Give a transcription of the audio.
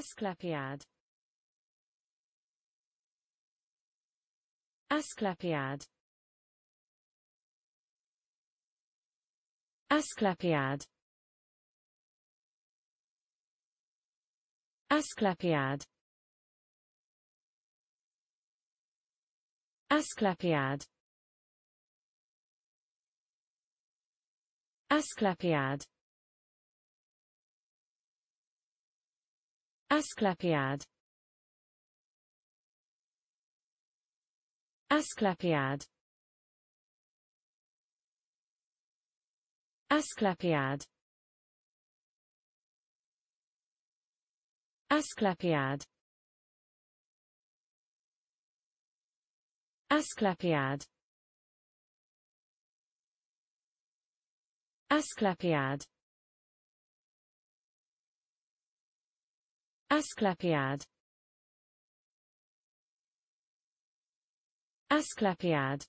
Asclepiad. Asclepiad. Asclepiad. Asclepiad. Asclepiad. Asclepiad Asclepiad. Asclepiad. Asclepiad. Asclepiad. Asclepiad. Asclepiad Asclepiad. Asclepiad